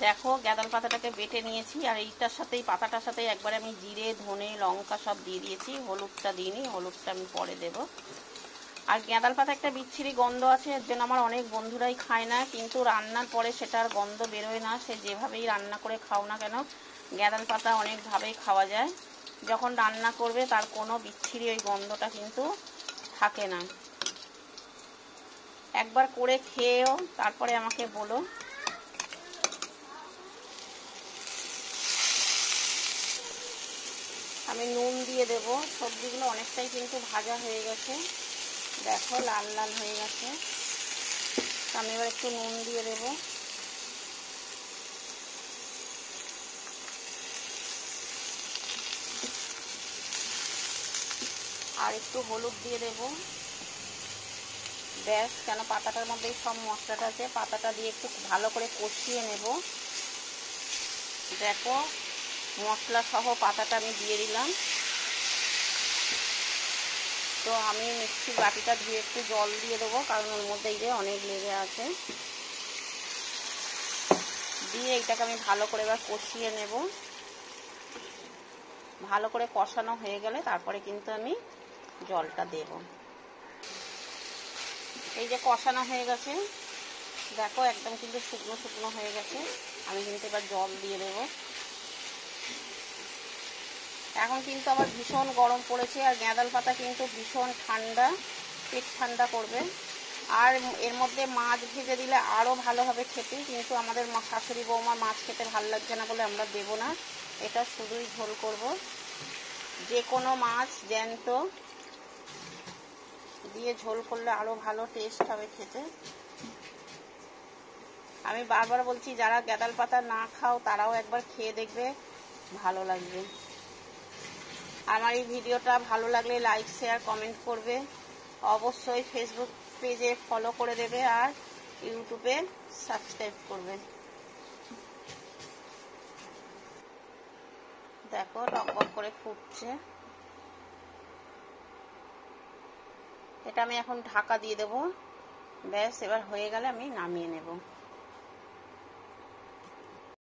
দেখো গ্যাদাল পাতাটাকে বেটে নিয়েছি, আর এইটার সাথেই, পাতাটার সাথে একবারে আমি জিরে, ধনে, লঙ্কা সব দিয়ে দিয়েছি। হলুদটা দিইনি হলুদটা আমি পরে দেব। আর গ্যাঁদাল পাতা একটা বিচ্ছিরি গন্ধ আছে, এর জন্য আমার অনেক বন্ধুরাই খায় না, কিন্তু রান্নার পরে সেটার গন্ধ বেরোয় না, সে যেভাবেই রান্না করে খাও না কেন গ্যাঁদাল পাতা অনেকভাবেই খাওয়া যায়। যখন রান্না করবে, তার কোনো বিচ্ছিরি ওই গন্ধটা কিন্তু থাকে না। একবার করে খেয়েও, তারপরে আমাকে বলো। আমি নুন দিয়ে দেব। সবজিগুলো অনেকটাই কিন্তু ভাজা হয়ে গেছে। দেখো, লাল লাল হয়ে গেছে। আমি এবার একটু নুন দিয়ে দেব। আর একটু হলুদ দিয়ে দেব। ব্যাস, কেন পাতাটার মধ্যেই সব মশলাটা আছে, পাতাটা দিয়ে একটু ভালো করে কষিয়ে নেব। দেখো মশলা সহ পাতাটা আমি দিয়ে দিলাম। তো আমি মিক্সির বাটিটা ধুয়ে একটু জল দিয়ে দেবো, কারণ ওর মধ্যে এই যে অনেক লেগে আছে। দিয়ে এইটাকে আমি ভালো করে এবার কষিয়ে নেব। ভালো করে কষানো হয়ে গেলে তারপরে কিন্তু আমি জলটা দেব। এই যে কষানো হয়ে গেছে, দেখো একদম কিন্তু শুকনো শুকনো হয়ে গেছে। আমি কিন্তু এবার জল দিয়ে দেবো। এখন কিন্তু আবার ভীষণ গরম পড়েছে, আর গ্যাঁদাল পাতা কিন্তু ভীষণ ঠান্ডা, পেট ঠান্ডা করবে। আর এর মধ্যে মাছ ভেজে দিলে আরও ভালো হবে খেতে, কিন্তু আমাদের শাশুড়ি বৌমা মাছ খেতে ভালো লাগছে না বলে আমরা দেব না। এটা শুধুই ঝোল করব। যে কোনো মাছ জ্যান্ত দিয়ে ঝোল করলে আরও ভালো টেস্ট হবে খেতে। আমি বারবার বলছি, যারা গ্যাদাল পাতা না খাও, তারাও একবার খেয়ে দেখবে, ভালো লাগবে। আমার এই ভিডিওটা ভালো লাগলে লাইক শেয়ার কমেন্ট করবে। অবশ্যই ফেসবুক পেজে ফলো করে দেবে আর ইউটিউবে সাবস্ক্রাইব করবে। দেখো টকবক করে ফুটছে। এটা আমি এখন ঢাকা দিয়ে দেবো। ব্যাস, এবার হয়ে গেলে আমি নামিয়ে নেব।